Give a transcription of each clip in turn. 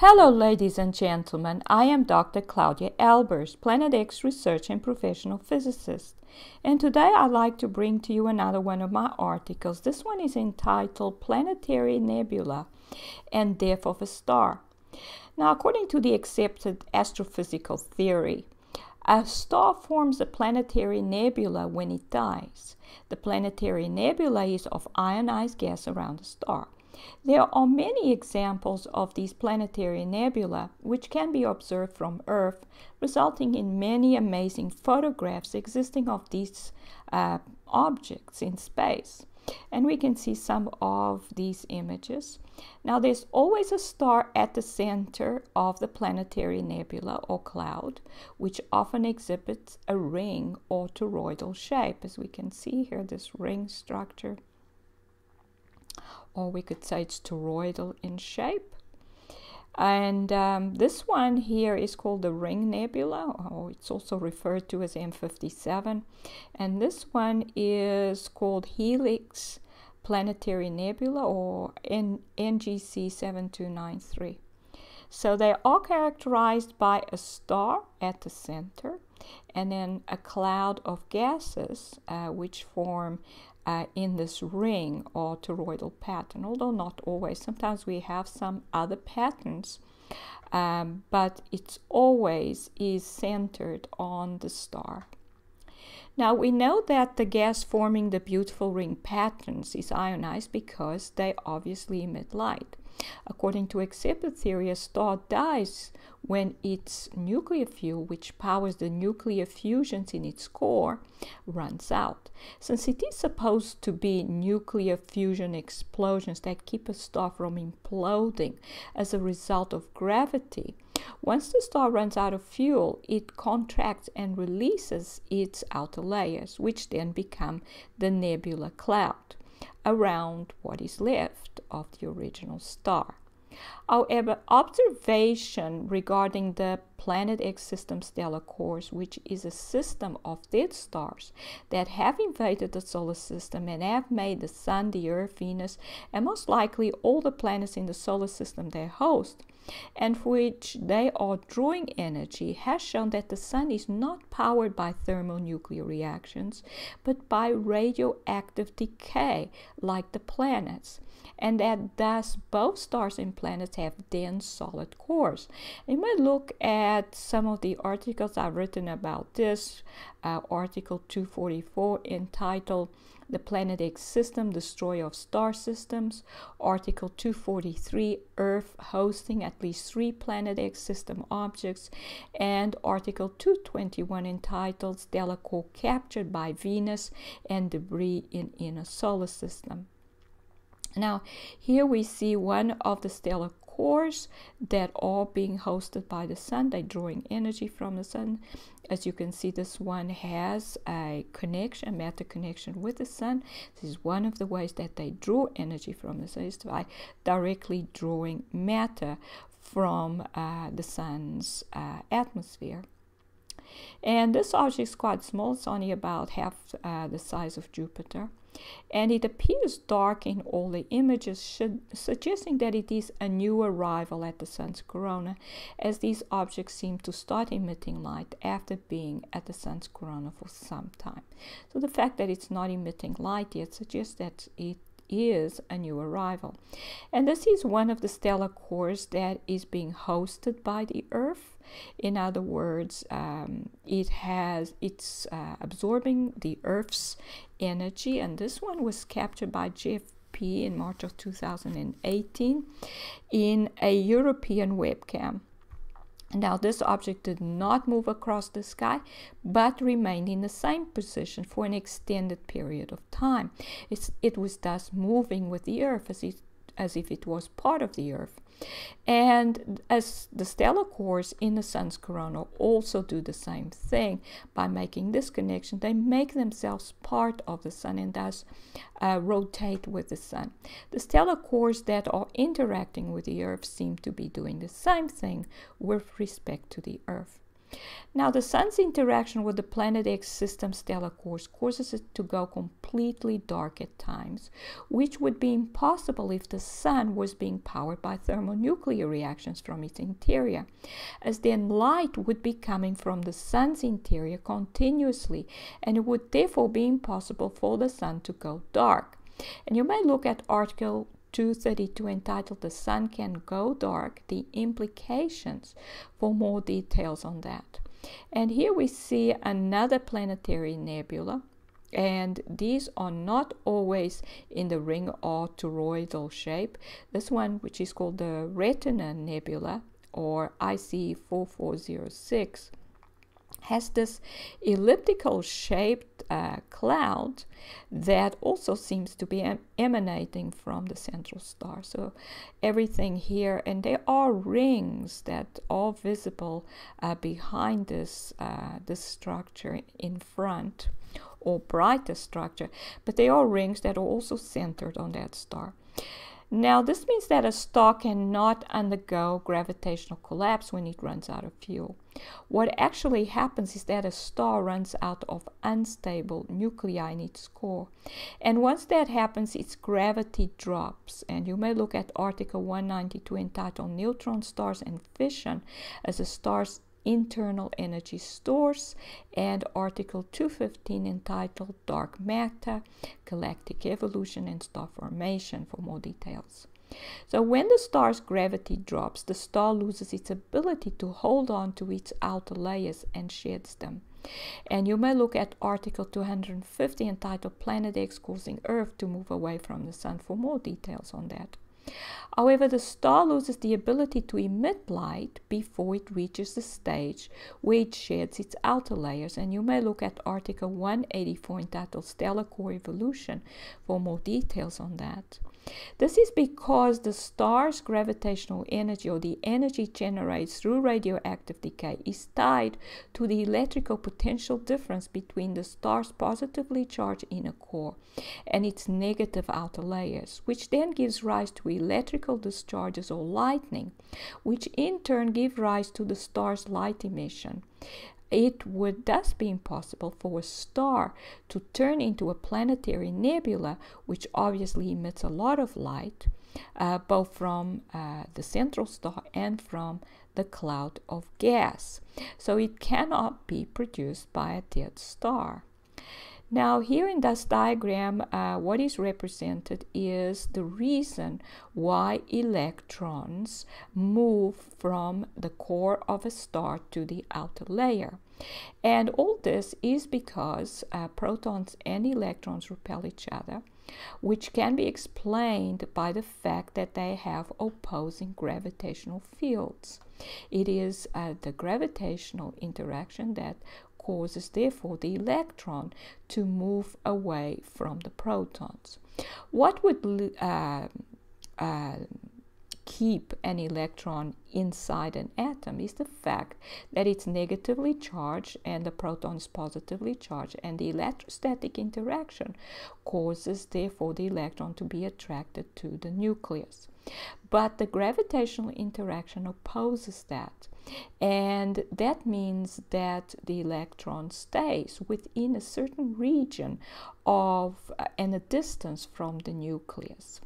Hello, ladies and gentlemen. I am Dr. Claudia Albers, Planet X research and professional physicist. And today I'd like to bring to you another one of my articles. This one is entitled Planetary Nebula and Death of a Star. Now, according to the accepted astrophysical theory, a star forms a planetary nebula when it dies. The planetary nebula is of ionized gas around the star. There are many examples of these planetary nebula which can be observed from Earth, resulting in many amazing photographs existing of these uh, objects in space. And we can see some of these images. Now, there's always a star at the center of the planetary nebula or cloud, which often exhibits a ring or toroidal shape, as we can see here, this ring structure or we could say it's toroidal in shape. And um, this one here is called the Ring Nebula, or it's also referred to as M57. And this one is called Helix Planetary Nebula, or N NGC 7293. So they are characterized by a star at the center and then a cloud of gases uh, which form uh, in this ring or toroidal pattern, although not always. Sometimes we have some other patterns, um, but it's always is centered on the star. Now we know that the gas forming the beautiful ring patterns is ionized because they obviously emit light. According to accepted theory, a star dies when its nuclear fuel, which powers the nuclear fusions in its core, runs out. Since it is supposed to be nuclear fusion explosions that keep a star from imploding as a result of gravity, once the star runs out of fuel, it contracts and releases its outer layers, which then become the nebula cloud around what is left of the original star. However, observation regarding the Planet X system stellar cores, which is a system of dead stars that have invaded the solar system and have made the Sun, the Earth, Venus, and most likely all the planets in the solar system their host, and for which they are drawing energy, has shown that the Sun is not powered by thermonuclear reactions, but by radioactive decay, like the planets and that thus both stars and planets have dense solid cores. You might look at some of the articles I've written about this. Uh, article 244 entitled The Planet X System, Destroyer of Star Systems. Article 243, Earth hosting at least three Planet X system objects. And Article 221 entitled Core Captured by Venus and Debris in Inner Solar System. Now, here we see one of the stellar that are being hosted by the sun. They're drawing energy from the sun. As you can see, this one has a connection, a matter connection with the sun. This is one of the ways that they draw energy from the sun is by directly drawing matter from uh, the sun's uh, atmosphere. And this object is quite small, it's only about half uh, the size of Jupiter and it appears dark in all the images, should, suggesting that it is a new arrival at the sun's corona, as these objects seem to start emitting light after being at the sun's corona for some time. So the fact that it's not emitting light yet suggests that it is a new arrival. And this is one of the stellar cores that is being hosted by the Earth. In other words, um, it has it's uh, absorbing the Earth's energy, and this one was captured by Jeff in March of 2018 in a European webcam. Now, this object did not move across the sky, but remained in the same position for an extended period of time. It's, it was thus moving with the Earth as it as if it was part of the Earth. And as the stellar cores in the sun's corona also do the same thing by making this connection, they make themselves part of the sun and thus uh, rotate with the sun. The stellar cores that are interacting with the Earth seem to be doing the same thing with respect to the Earth. Now, the sun's interaction with the Planet X system stellar cores causes it to go completely dark at times, which would be impossible if the sun was being powered by thermonuclear reactions from its interior, as then light would be coming from the sun's interior continuously, and it would therefore be impossible for the sun to go dark. And you may look at article 232 entitled The Sun Can Go Dark, the implications for more details on that. And here we see another planetary nebula. And these are not always in the ring or toroidal shape. This one, which is called the Retina Nebula or IC 4406, has this elliptical shaped uh, cloud that also seems to be em emanating from the central star. So everything here, and there are rings that are visible uh, behind this uh, this structure in front, or brighter structure, but they are rings that are also centered on that star. Now, this means that a star cannot undergo gravitational collapse when it runs out of fuel. What actually happens is that a star runs out of unstable nuclei in its core. And once that happens, its gravity drops. And you may look at Article 192 entitled Neutron Stars and Fission as a star's internal energy stores and article 215 entitled dark matter galactic evolution and star formation for more details. So when the star's gravity drops the star loses its ability to hold on to its outer layers and sheds them. And you may look at article 250 entitled planet x causing earth to move away from the sun for more details on that However, the star loses the ability to emit light before it reaches the stage where it sheds its outer layers, and you may look at Article 184 entitled Stellar Core Evolution for more details on that. This is because the star's gravitational energy or the energy generated through radioactive decay is tied to the electrical potential difference between the star's positively charged inner core and its negative outer layers, which then gives rise to electrical discharges or lightning, which in turn give rise to the star's light emission it would thus be impossible for a star to turn into a planetary nebula, which obviously emits a lot of light, uh, both from uh, the central star and from the cloud of gas. So it cannot be produced by a dead star. Now here in this diagram, uh, what is represented is the reason why electrons move from the core of a star to the outer layer. And all this is because uh, protons and electrons repel each other, which can be explained by the fact that they have opposing gravitational fields. It is uh, the gravitational interaction that causes therefore the electron to move away from the protons. What would uh, uh, keep an electron inside an atom is the fact that it's negatively charged and the proton is positively charged and the electrostatic interaction causes therefore the electron to be attracted to the nucleus but the gravitational interaction opposes that and that means that the electron stays within a certain region of uh, and a distance from the nucleus.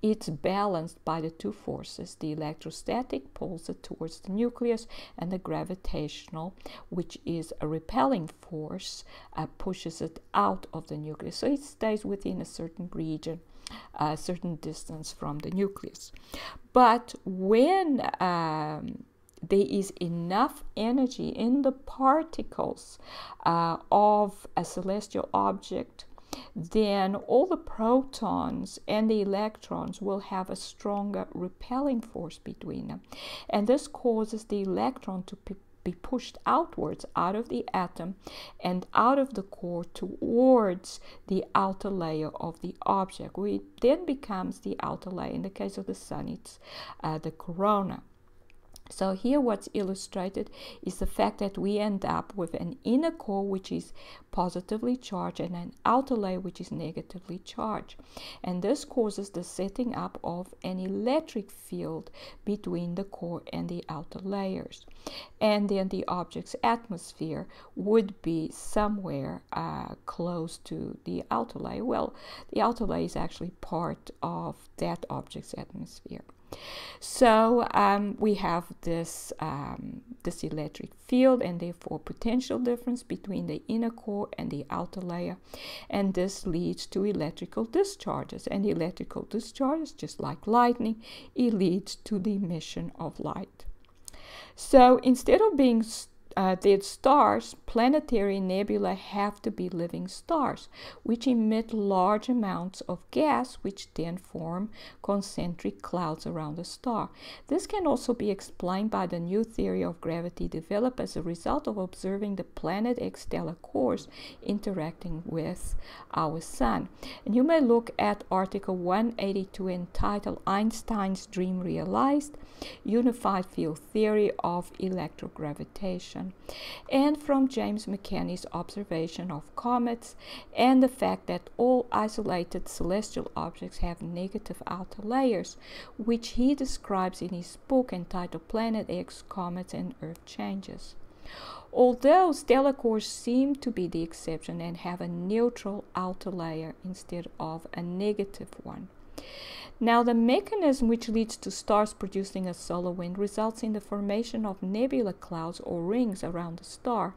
It's balanced by the two forces. The electrostatic pulls it towards the nucleus, and the gravitational, which is a repelling force, uh, pushes it out of the nucleus. So it stays within a certain region a certain distance from the nucleus. But when um, there is enough energy in the particles uh, of a celestial object, then all the protons and the electrons will have a stronger repelling force between them. And this causes the electron to be pushed outwards out of the atom and out of the core towards the outer layer of the object, which then becomes the outer layer. In the case of the sun, it's uh, the corona. So here what's illustrated is the fact that we end up with an inner core which is positively charged and an outer layer which is negatively charged. And this causes the setting up of an electric field between the core and the outer layers. And then the object's atmosphere would be somewhere uh, close to the outer layer. Well, the outer layer is actually part of that object's atmosphere. So um, we have this, um, this electric field and therefore potential difference between the inner core and the outer layer. And this leads to electrical discharges. And electrical discharges, just like lightning, it leads to the emission of light. So instead of being uh, that stars, planetary nebula, have to be living stars, which emit large amounts of gas, which then form concentric clouds around the star. This can also be explained by the new theory of gravity developed as a result of observing the planet stellar cores interacting with our Sun. And you may look at Article 182 entitled Einstein's Dream Realized Unified Field Theory of Electrogravitation and from James McCanney's observation of comets and the fact that all isolated celestial objects have negative outer layers, which he describes in his book entitled Planet X Comets and Earth Changes. Although stellar cores seem to be the exception and have a neutral outer layer instead of a negative one. Now, the mechanism which leads to stars producing a solar wind results in the formation of nebula clouds or rings around the star.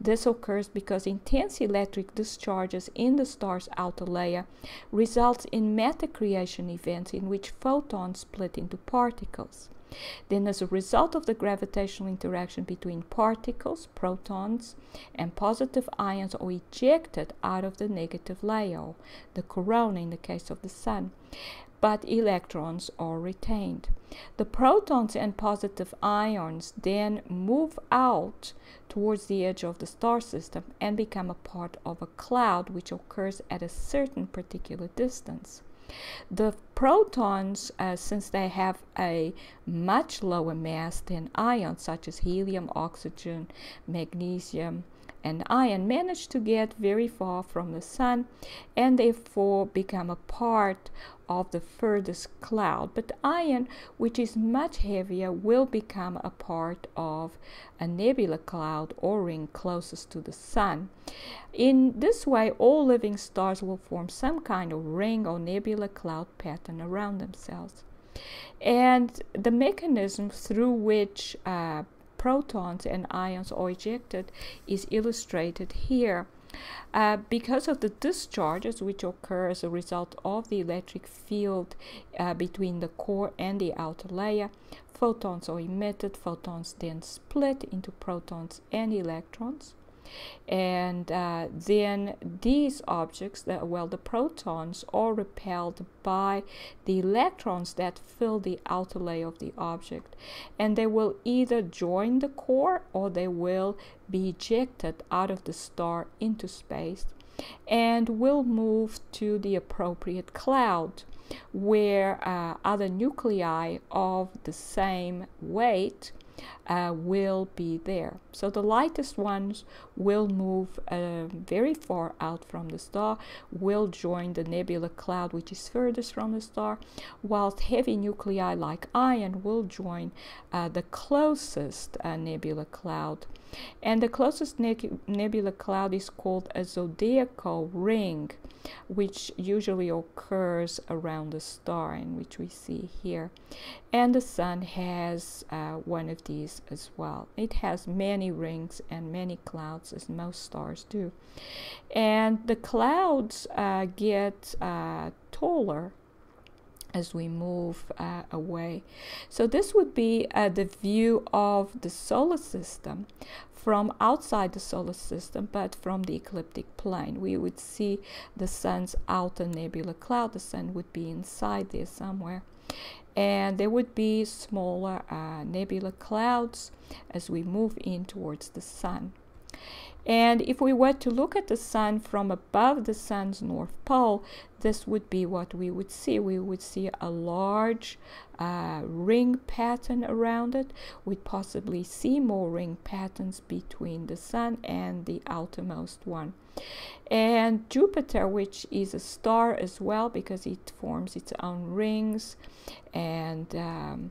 This occurs because intense electric discharges in the star's outer layer results in matter creation events in which photons split into particles. Then, as a result of the gravitational interaction between particles, protons, and positive ions are ejected out of the negative layer, the corona in the case of the Sun but electrons are retained. The protons and positive ions then move out towards the edge of the star system and become a part of a cloud which occurs at a certain particular distance. The protons, uh, since they have a much lower mass than ions such as helium, oxygen, magnesium, and iron manage to get very far from the sun and therefore become a part of the furthest cloud. But iron, which is much heavier, will become a part of a nebula cloud or ring closest to the sun. In this way, all living stars will form some kind of ring or nebula cloud pattern around themselves. And the mechanism through which uh, protons and ions are ejected is illustrated here. Uh, because of the discharges which occur as a result of the electric field uh, between the core and the outer layer, photons are emitted, photons then split into protons and electrons and uh, then these objects that well the protons are repelled by the electrons that fill the outer layer of the object. And they will either join the core or they will be ejected out of the star into space and will move to the appropriate cloud where uh, other nuclei of the same weight uh, will be there. So the lightest ones will move uh, very far out from the star, will join the nebula cloud which is furthest from the star, whilst heavy nuclei like iron will join uh, the closest uh, nebula cloud. And the closest ne nebula cloud is called a zodiacal ring which usually occurs around the star in which we see here. And the sun has uh, one of these as well. It has many rings and many clouds as most stars do. And the clouds uh, get uh, taller as we move uh, away. So this would be uh, the view of the solar system from outside the solar system, but from the ecliptic plane. We would see the sun's outer nebula cloud. The sun would be inside there somewhere. And there would be smaller uh, nebula clouds as we move in towards the sun. And if we were to look at the sun from above the sun's north pole, this would be what we would see. We would see a large uh, ring pattern around it. We'd possibly see more ring patterns between the sun and the outermost one. And Jupiter, which is a star as well because it forms its own rings and um,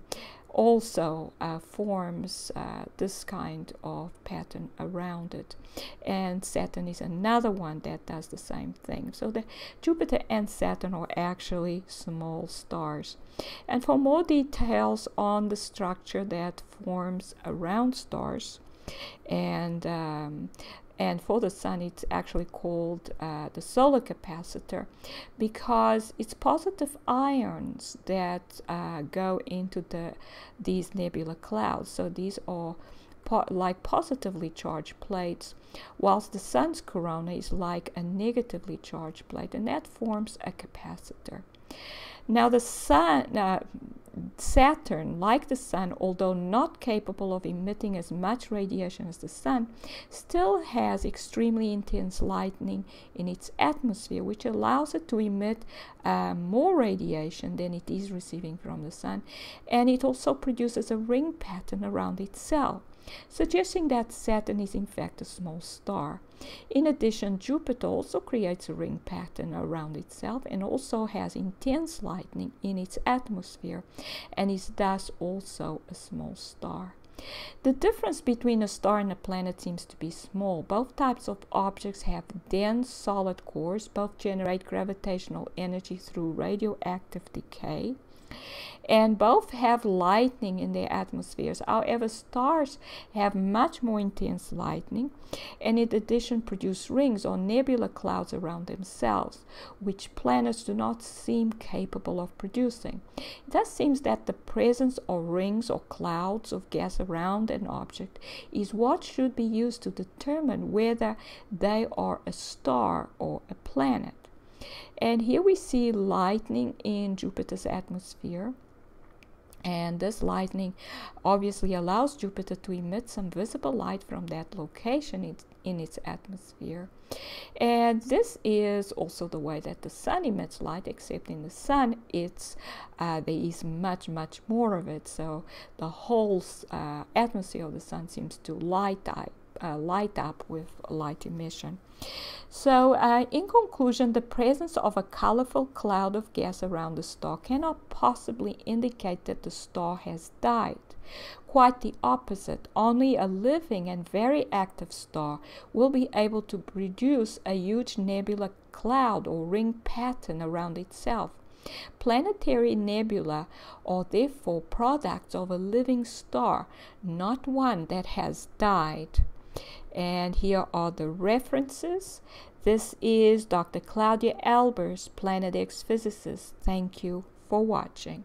also uh, forms uh, this kind of pattern around it. And Saturn is another one that does the same thing. So the Jupiter and Saturn are actually small stars. And for more details on the structure that forms around stars and um, and for the sun it's actually called uh, the solar capacitor because it's positive ions that uh, go into the these nebula clouds. So these are po like positively charged plates whilst the sun's corona is like a negatively charged plate and that forms a capacitor now the sun uh, Saturn, like the Sun, although not capable of emitting as much radiation as the Sun, still has extremely intense lightning in its atmosphere, which allows it to emit uh, more radiation than it is receiving from the Sun. And it also produces a ring pattern around itself suggesting that Saturn is in fact a small star. In addition, Jupiter also creates a ring pattern around itself and also has intense lightning in its atmosphere and is thus also a small star. The difference between a star and a planet seems to be small. Both types of objects have dense solid cores, both generate gravitational energy through radioactive decay and both have lightning in their atmospheres. However, stars have much more intense lightning and in addition produce rings or nebula clouds around themselves, which planets do not seem capable of producing. It thus seems that the presence of rings or clouds of gas around an object is what should be used to determine whether they are a star or a planet. And here we see lightning in Jupiter's atmosphere. And this lightning obviously allows Jupiter to emit some visible light from that location in, in its atmosphere. And this is also the way that the sun emits light, except in the sun, it's uh, there is much, much more of it. So the whole uh, atmosphere of the sun seems to light up, uh, light up with light emission. So, uh, in conclusion, the presence of a colorful cloud of gas around the star cannot possibly indicate that the star has died. Quite the opposite, only a living and very active star will be able to produce a huge nebula cloud or ring pattern around itself. Planetary nebula are therefore products of a living star, not one that has died. And here are the references. This is Dr. Claudia Albers, Planet X physicist. Thank you for watching.